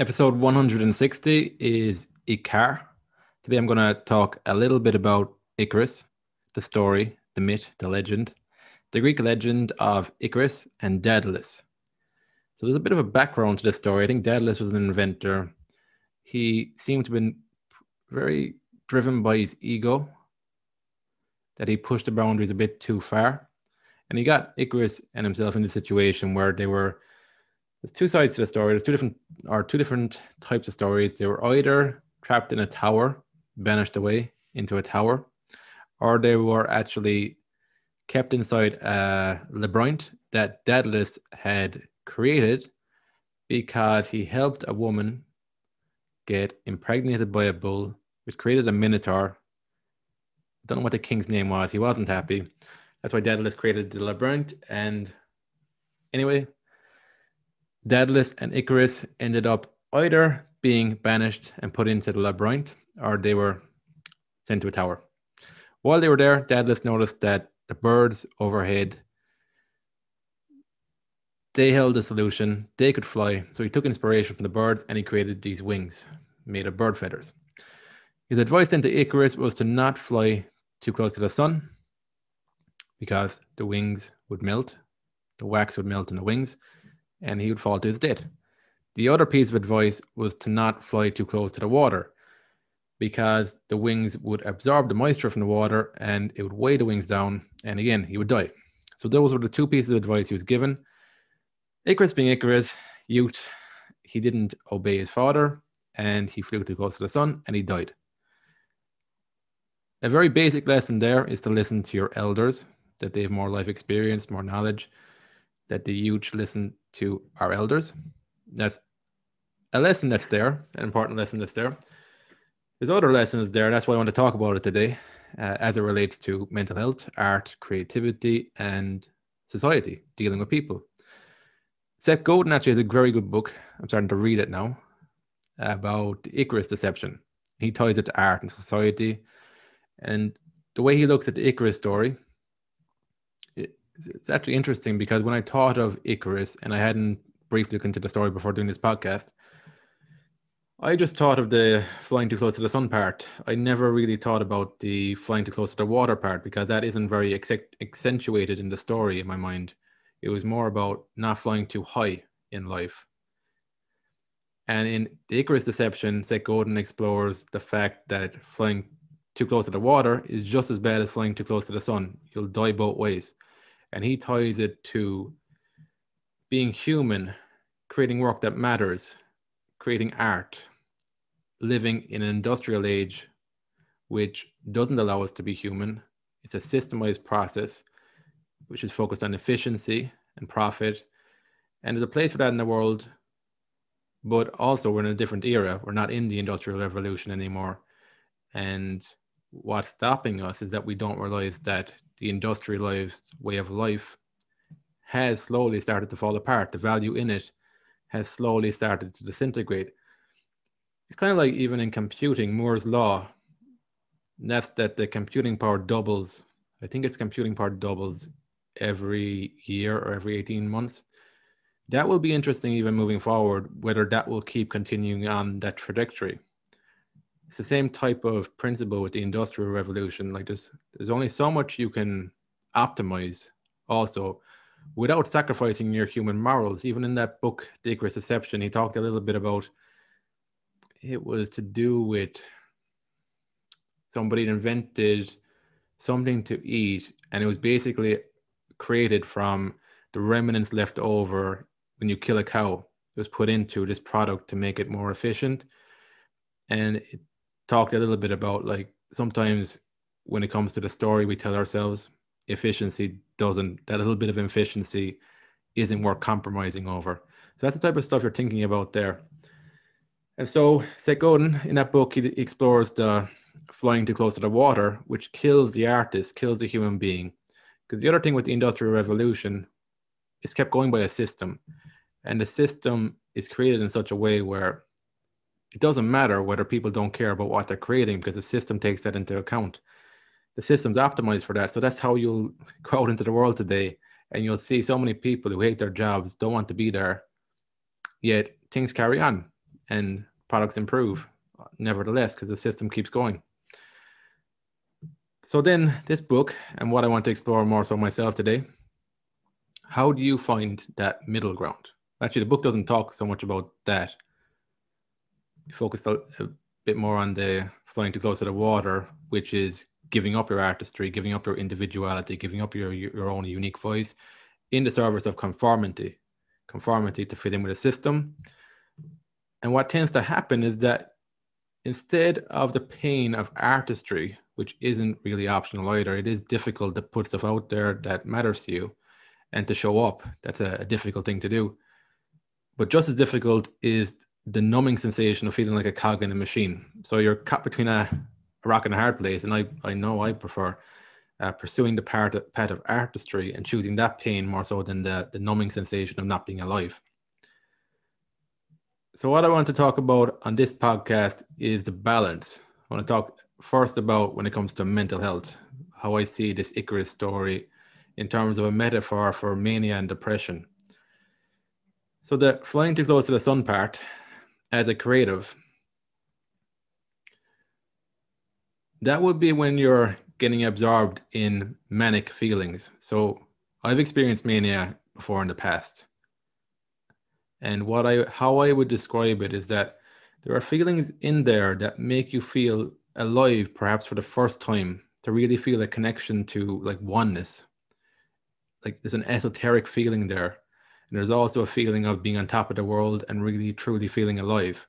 Episode 160 is Icar. Today I'm going to talk a little bit about Icarus, the story, the myth, the legend, the Greek legend of Icarus and Daedalus. So there's a bit of a background to this story. I think Daedalus was an inventor. He seemed to have been very driven by his ego, that he pushed the boundaries a bit too far. And he got Icarus and himself in a situation where they were there's two sides to the story. There's two different or two different types of stories. They were either trapped in a tower, banished away into a tower, or they were actually kept inside a labyrinth that Daedalus had created because he helped a woman get impregnated by a bull, which created a minotaur. I don't know what the king's name was. He wasn't happy. That's why Daedalus created the labyrinth. And anyway, Daedalus and Icarus ended up either being banished and put into the labyrinth or they were sent to a tower. While they were there, Daedalus noticed that the birds overhead they held a solution. They could fly. So he took inspiration from the birds and he created these wings made of bird feathers. His advice then to Icarus was to not fly too close to the sun because the wings would melt, the wax would melt in the wings, and he would fall to his death. The other piece of advice was to not fly too close to the water because the wings would absorb the moisture from the water and it would weigh the wings down, and again, he would die. So those were the two pieces of advice he was given. Icarus being Icarus, youth, he didn't obey his father and he flew too close to the sun and he died. A very basic lesson there is to listen to your elders, that they have more life experience, more knowledge, that the youth listen to our elders. That's a lesson that's there, an important lesson that's there. There's other lessons there. That's why I want to talk about it today, uh, as it relates to mental health, art, creativity, and society, dealing with people. Seth Godin actually has a very good book. I'm starting to read it now about Icarus deception. He ties it to art and society. And the way he looks at the Icarus story, it's actually interesting because when I thought of Icarus, and I hadn't briefly looked into the story before doing this podcast, I just thought of the flying too close to the sun part. I never really thought about the flying too close to the water part because that isn't very accentuated in the story in my mind. It was more about not flying too high in life. And in the Icarus Deception, Seth Godin explores the fact that flying too close to the water is just as bad as flying too close to the sun. You'll die both ways and he ties it to being human, creating work that matters, creating art, living in an industrial age which doesn't allow us to be human. It's a systemized process which is focused on efficiency and profit. And there's a place for that in the world, but also we're in a different era. We're not in the industrial revolution anymore. And what's stopping us is that we don't realize that the industrialized way of life has slowly started to fall apart. The value in it has slowly started to disintegrate. It's kind of like even in computing, Moore's law. that's that the computing power doubles. I think it's computing power doubles every year or every 18 months. That will be interesting even moving forward, whether that will keep continuing on that trajectory it's the same type of principle with the industrial revolution. Like there's there's only so much you can optimize also without sacrificing your human morals. Even in that book the deception he talked a little bit about it was to do with somebody invented something to eat and it was basically created from the remnants left over when you kill a cow. It was put into this product to make it more efficient. And it talked a little bit about like sometimes when it comes to the story we tell ourselves efficiency doesn't that little bit of efficiency isn't worth compromising over. So that's the type of stuff you're thinking about there. And so Seth Godin in that book he explores the flying too close to the water which kills the artist kills the human being. Because the other thing with the industrial revolution is kept going by a system. And the system is created in such a way where it doesn't matter whether people don't care about what they're creating because the system takes that into account. The system's optimized for that. So that's how you'll go out into the world today and you'll see so many people who hate their jobs, don't want to be there, yet things carry on. and products improve nevertheless because the system keeps going. So then this book and what I want to explore more so myself today, how do you find that middle ground? Actually, the book doesn't talk so much about that. You focus a, a bit more on the flying too close to the water, which is giving up your artistry, giving up your individuality, giving up your, your own unique voice in the service of conformity, conformity to fit in with a system. And what tends to happen is that instead of the pain of artistry, which isn't really optional either, it is difficult to put stuff out there that matters to you and to show up. That's a, a difficult thing to do. But just as difficult is the numbing sensation of feeling like a cog in a machine. So you're caught between a, a rock and a hard place. And I, I know I prefer uh, pursuing the part of, part of artistry and choosing that pain more so than the, the numbing sensation of not being alive. So, what I want to talk about on this podcast is the balance. I want to talk first about when it comes to mental health, how I see this Icarus story in terms of a metaphor for mania and depression. So, the flying too close to the sun part, as a creative, that would be when you're getting absorbed in manic feelings. So, I've experienced mania before in the past and what I how I would describe it is that there are feelings in there that make you feel alive, perhaps for the first time, to really feel a connection to like oneness. Like there's an esoteric feeling there. And there's also a feeling of being on top of the world and really truly feeling alive.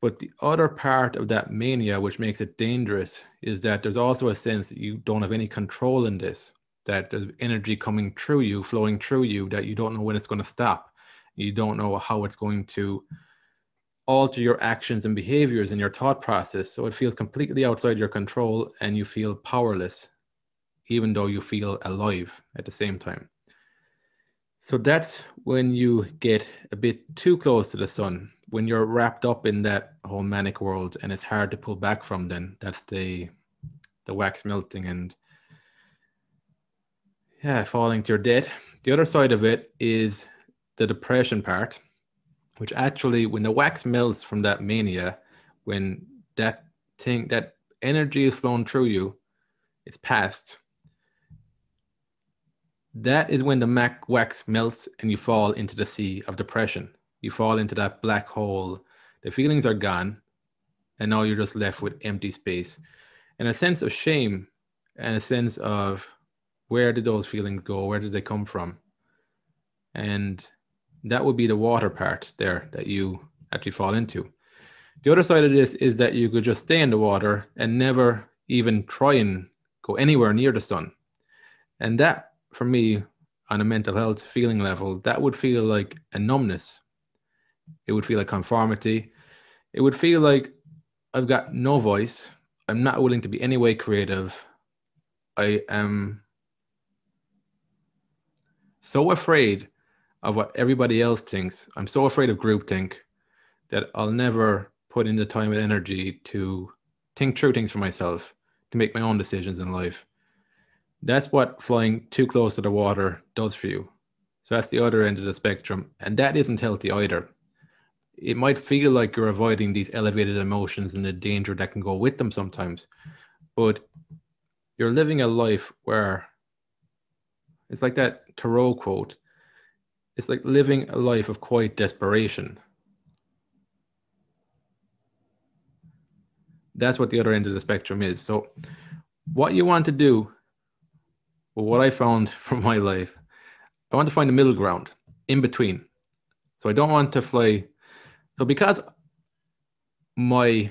But the other part of that mania, which makes it dangerous, is that there's also a sense that you don't have any control in this, that there's energy coming through you, flowing through you, that you don't know when it's going to stop you don't know how it's going to alter your actions and behaviors and your thought process. So it feels completely outside your control and you feel powerless, even though you feel alive at the same time. So that's when you get a bit too close to the sun, when you're wrapped up in that whole manic world and it's hard to pull back from then. That's the the wax melting and yeah, falling to your death. The other side of it is the depression part, which actually, when the wax melts from that mania, when that thing, that energy is flowing through you, it's past. That is when the mac wax melts and you fall into the sea of depression. You fall into that black hole. The feelings are gone, and now you're just left with empty space and a sense of shame and a sense of where did those feelings go? Where did they come from? And that would be the water part there that you actually fall into. The other side of this is that you could just stay in the water and never even try and go anywhere near the sun. And that, for me, on a mental health feeling level, that would feel like a numbness. It would feel like conformity. It would feel like I've got no voice. I'm not willing to be any way creative. I am so afraid of what everybody else thinks. I'm so afraid of groupthink that I'll never put in the time and energy to think through things for myself, to make my own decisions in life. That's what flying too close to the water does for you. So that's the other end of the spectrum. And that isn't healthy either. It might feel like you're avoiding these elevated emotions and the danger that can go with them sometimes. But you're living a life where it's like that Thoreau quote it's like living a life of quiet desperation. That's what the other end of the spectrum is. So, what you want to do, well, what I found from my life, I want to find a middle ground in between. So, I don't want to fly. So, because my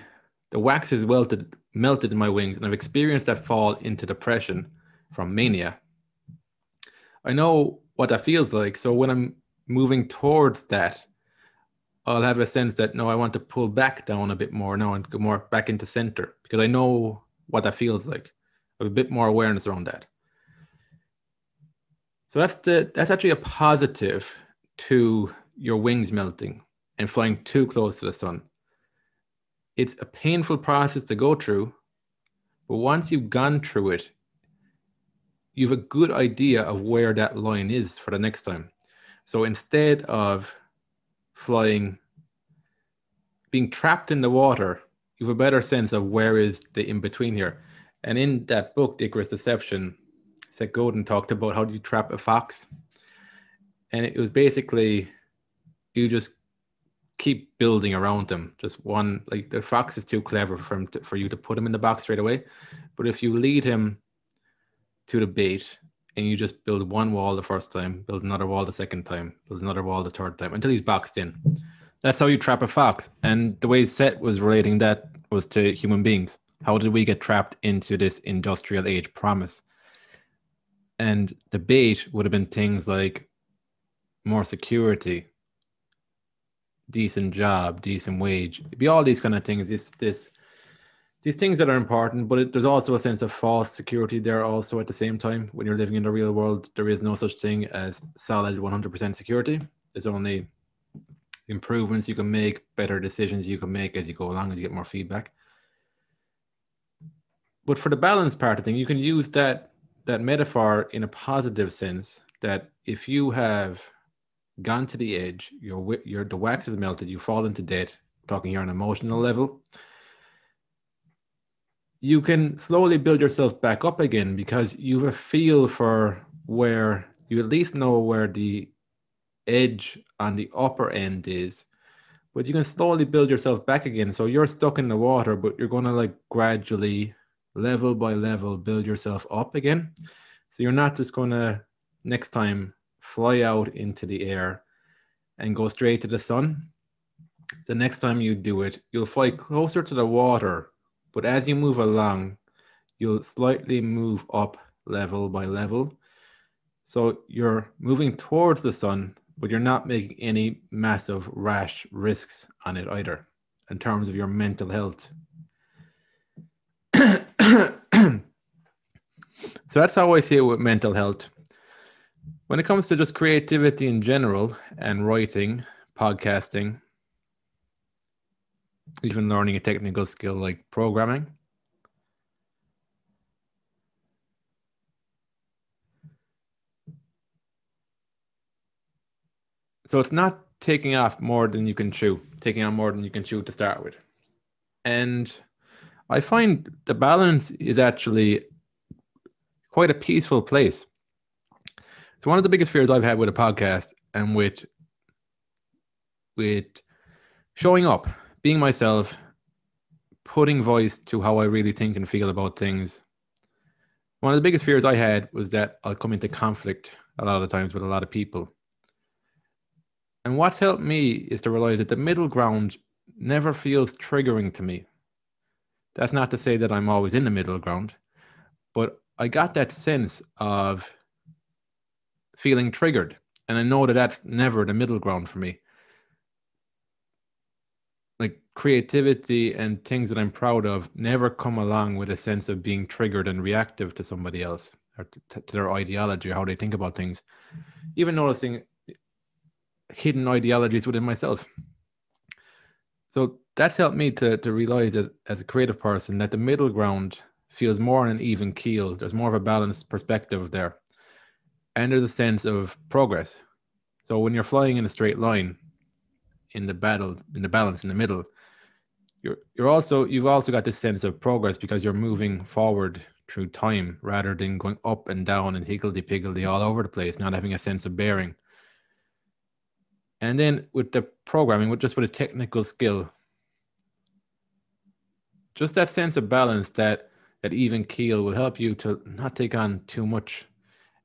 the wax is melted melted in my wings, and I've experienced that fall into depression from mania. I know what that feels like. So when I'm moving towards that, I'll have a sense that no, I want to pull back down a bit more now and go more back into center because I know what that feels like. I have a bit more awareness around that. So that's the that's actually a positive to your wings melting and flying too close to the sun. It's a painful process to go through, but once you've gone through it, you have a good idea of where that line is for the next time. So instead of flying being trapped in the water, you have a better sense of where is the in between here. And in that book, The Icarus Deception, Seth Godin talked about how do you trap a fox. And it was basically you just keep building around them. Just one, like the fox is too clever for him to, for you to put him in the box straight away. But if you lead him to the bait and you just build one wall the first time, build another wall the second time, build another wall the third time until he's boxed in. That's how you trap a fox. And the way Seth was relating that was to human beings. How did we get trapped into this industrial age promise? And debate would have been things like more security, decent job, decent wage. It'd be all these kind of things. This this these things that are important, but it, there's also a sense of false security there also at the same time. When you're living in the real world, there is no such thing as solid 100% security. There's only improvements you can make, better decisions you can make as you go along, as you get more feedback. But for the balance part of thing, you can use that that metaphor in a positive sense. That if you have gone to the edge, your your the wax is melted, you fall into debt. Talking here on an emotional level, you can slowly build yourself back up again because you have a feel for where you at least know where the edge on the upper end is but you can slowly build yourself back again so you're stuck in the water but you're going to like gradually level by level build yourself up again so you're not just going to next time fly out into the air and go straight to the sun the next time you do it you'll fly closer to the water but as you move along, you'll slightly move up level by level. So you're moving towards the sun, but you're not making any massive rash risks on it either in terms of your mental health. so that's how I see it with mental health. When it comes to just creativity in general and writing, podcasting, even learning a technical skill like programming. So it's not taking off more than you can chew, taking on more than you can chew to start with. And I find the balance is actually quite a peaceful place. So one of the biggest fears I've had with a podcast and with with showing up being myself, putting voice to how I really think and feel about things. One of the biggest fears I had was that I'll come into conflict a lot of times with a lot of people. And what's helped me is to realize that the middle ground never feels triggering to me. That's not to say that I'm always in the middle ground, but I got that sense of feeling triggered. And I know that that's never the middle ground for me like creativity and things that I'm proud of never come along with a sense of being triggered and reactive to somebody else or to, to their ideology or how they think about things. Even noticing hidden ideologies within myself. So that's helped me to, to realize that as a creative person that the middle ground feels more on an even keel. There's more of a balanced perspective there. And there's a sense of progress. So when you're flying in a straight line, in the battle in the balance in the middle you're you're also you've also got this sense of progress because you're moving forward through time rather than going up and down and higgledy piggledy all over the place not having a sense of bearing and then with the programming with just with a technical skill just that sense of balance that that even keel will help you to not take on too much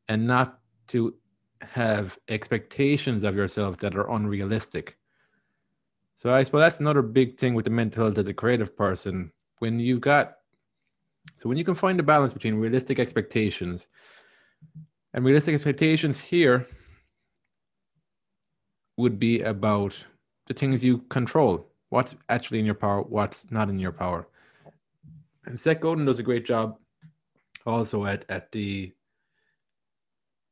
and not to have expectations of yourself that are unrealistic so I suppose that's another big thing with the mental health as a creative person. When you've got, so when you can find a balance between realistic expectations and realistic expectations here would be about the things you control, what's actually in your power, what's not in your power. And Seth Godin does a great job also at, at the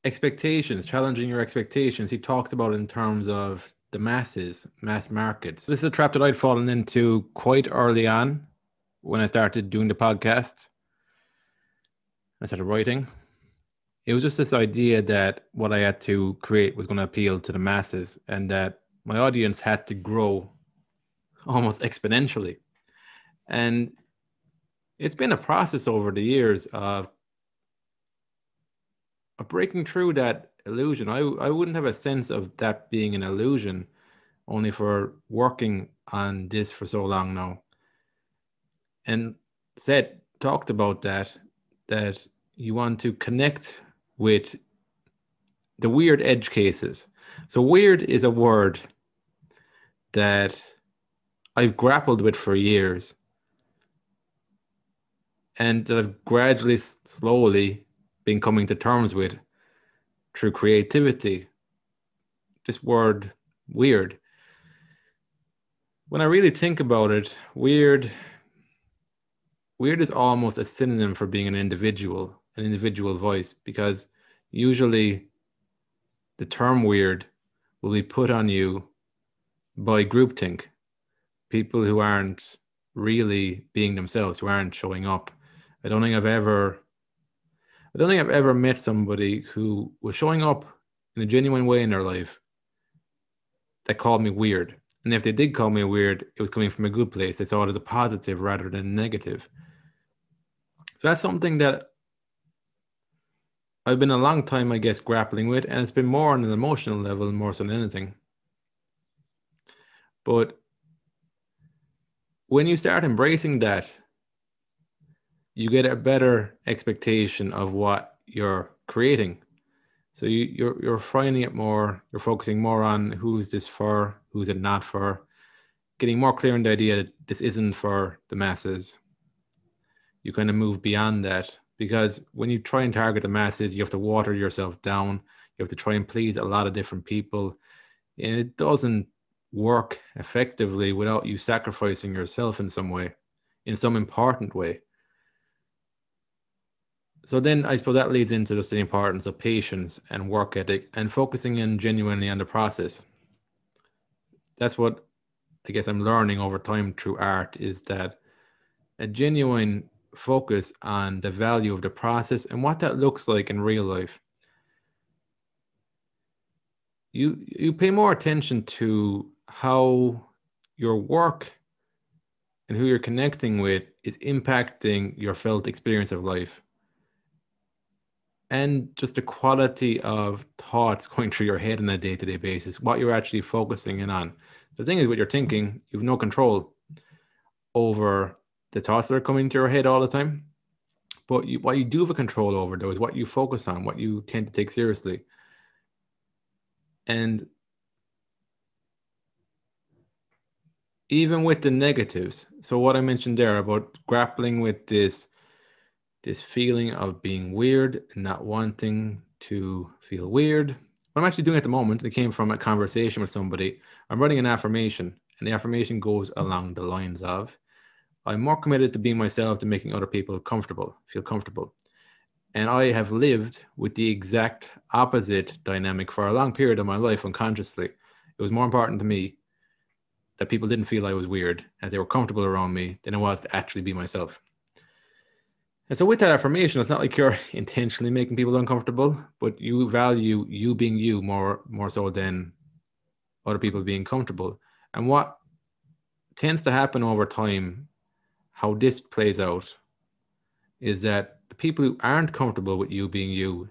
expectations, challenging your expectations. He talks about in terms of the masses, mass markets. This is a trap that I'd fallen into quite early on when I started doing the podcast. I started writing. It was just this idea that what I had to create was going to appeal to the masses and that my audience had to grow almost exponentially. And it's been a process over the years of, breaking through that illusion. I, I wouldn't have a sense of that being an illusion only for working on this for so long now. And Seth talked about that, that you want to connect with the weird edge cases. So, weird is a word that I've grappled with for years and that I've gradually, slowly been coming to terms with through creativity. This word, weird. When I really think about it, weird weird is almost a synonym for being an individual, an individual voice, because usually the term weird will be put on you by groupthink, people who aren't really being themselves, who aren't showing up. I don't think I've ever I don't think I've ever met somebody who was showing up in a genuine way in their life that called me weird. And if they did call me weird, it was coming from a good place. They saw it as a positive rather than a negative. So that's something that I've been a long time, I guess, grappling with, and it's been more on an emotional level more so than anything. But when you start embracing that, you get a better expectation of what you're creating. So you, you're you're finding it more. You're focusing more on who's this for, who's it not for, getting more clear on the idea that this isn't for the masses you kind of move beyond that because when you try and target the masses, you have to water yourself down. You have to try and please a lot of different people, and it doesn't work effectively without you sacrificing yourself in some way, in some important way. So then I suppose that leads into just the importance of patience and work ethic and focusing in genuinely on the process. That's what I guess I'm learning over time through art is that a genuine focus on the value of the process and what that looks like in real life. You you pay more attention to how your work and who you're connecting with is impacting your felt experience of life and just the quality of thoughts going through your head on a day-to-day basis what you're actually focusing in on the thing is what you're thinking you have no control over the thoughts that are coming to your head all the time. But you, what you do have a control over, though, is what you focus on, what you tend to take seriously. And even with the negatives, so what I mentioned there about grappling with this this feeling of being weird and not wanting to feel weird. What I'm actually doing at the moment, it came from a conversation with somebody. I'm writing an affirmation, and the affirmation goes along the lines of I'm more committed to being myself than making other people comfortable, feel comfortable. And I have lived with the exact opposite dynamic for a long period of my life unconsciously. It was more important to me that people didn't feel I was weird and they were comfortable around me than it was to actually be myself. And so, with that affirmation, it's not like you're intentionally making people uncomfortable, but you value you being you more more so than other people being comfortable. And what tends to happen over time how this plays out is that the people who aren't comfortable with you being you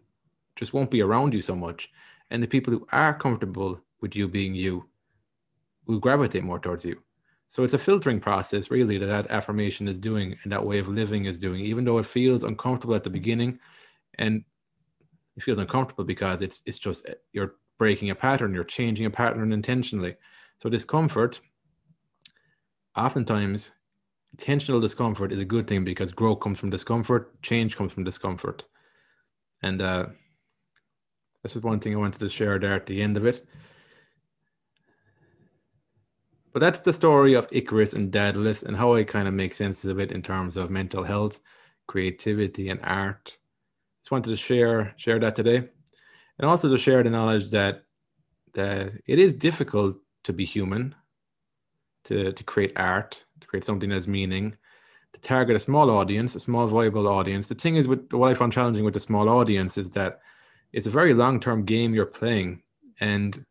just won't be around you so much. And the people who are comfortable with you being you will gravitate more towards you. So it's a filtering process, really, that that affirmation is doing and that way of living is doing, even though it feels uncomfortable at the beginning. And it feels uncomfortable because it's it's just you're breaking a pattern, you're changing a pattern intentionally. So discomfort oftentimes intentional discomfort is a good thing because growth comes from discomfort, change comes from discomfort. And uh, this is one thing I wanted to share there at the end of it. But that's the story of Icarus and Daedalus and how I kind of make sense of it in terms of mental health, creativity, and art. Just wanted to share share that today, and also to share the knowledge that that it is difficult to be human, to to create art, to create something that has meaning, to target a small audience, a small viable audience. The thing is, with what I found challenging with the small audience is that it's a very long term game you're playing. And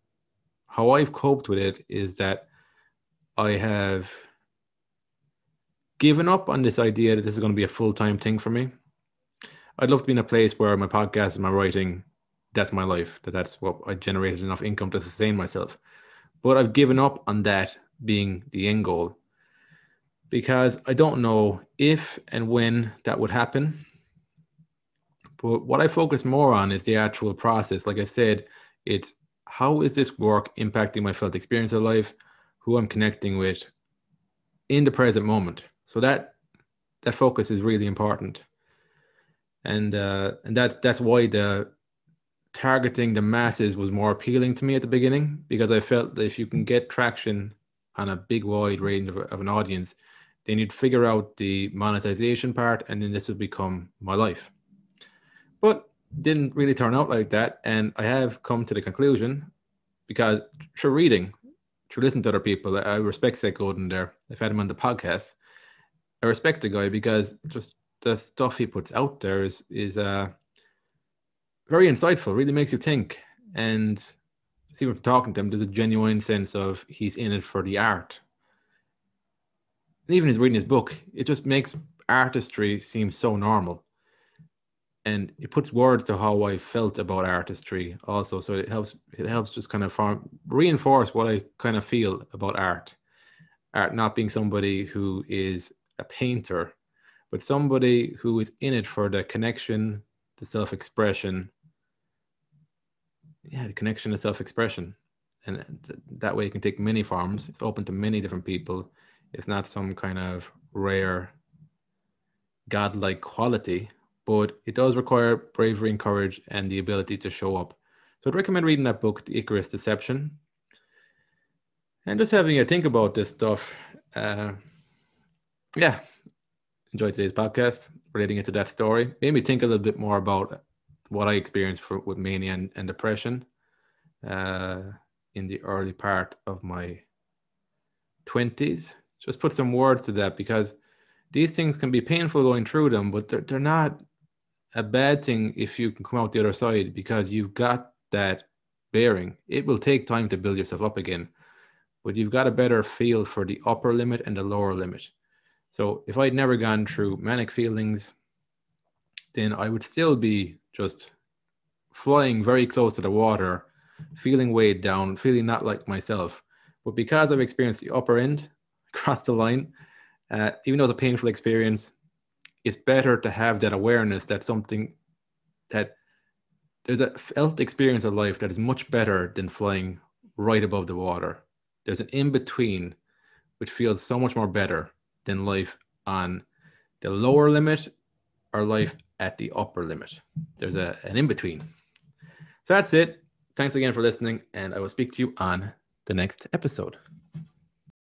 how I've coped with it is that I have given up on this idea that this is going to be a full time thing for me. I'd love to be in a place where my podcast and my writing, that's my life, that that's what I generated enough income to sustain myself. But I've given up on that being the end goal because I don't know if and when that would happen. But what I focus more on is the actual process. Like I said, it's how is this work impacting my felt experience of life, who I'm connecting with in the present moment. So that that focus is really important, and uh, and that's that's why the targeting the masses was more appealing to me at the beginning because I felt that if you can get traction on a big wide range of, of an audience, then you'd figure out the monetization part, and then this would become my life. But didn't really turn out like that, and I have come to the conclusion because through reading, through listening to other people, I respect Seth Godin there. I've had him on the podcast. I respect the guy because just the stuff he puts out there is is uh very insightful, really makes you think. And even from talking to him, there's a genuine sense of he's in it for the art. And even as reading his book, it just makes artistry seem so normal. And it puts words to how I felt about artistry also. So it helps it helps just kind of form, reinforce what I kind of feel about art. Art not being somebody who is a painter, but somebody who is in it for the connection, the self-expression, yeah, the connection to self-expression, and th- that way it can take many forms. It's open to many different people. It's not some kind of rare, godlike quality, but it does require bravery and courage and the ability to show up. So I'd recommend reading that book, The Icarus Deception, and just having a think about this stuff. Uh, yeah, enjoyed today's podcast relating it to that story. Made me think a little bit more about what I experienced for, with mania and, and depression uh, in the early part of my 20s. Just put some words to that because these things can be painful going through them, but they're, they're not a bad thing if you can come out the other side because you've got that bearing. It will take time to build yourself up again, but you've got a better feel for the upper limit and the lower limit. So if I'd never gone through manic feelings, then I would still be just flying very close to the water, feeling weighed down, feeling not like myself. But because I've experienced the upper end, across the line, uh, even though it's a painful experience, it's better to have that awareness that something that there's a felt experience of life that is much better than flying right above the water. There's an in between which feels so much more better than life on the lower limit or life at the upper limit. There's a, an in between. So that's it. Thanks again for listening, and I will speak to you on the next episode.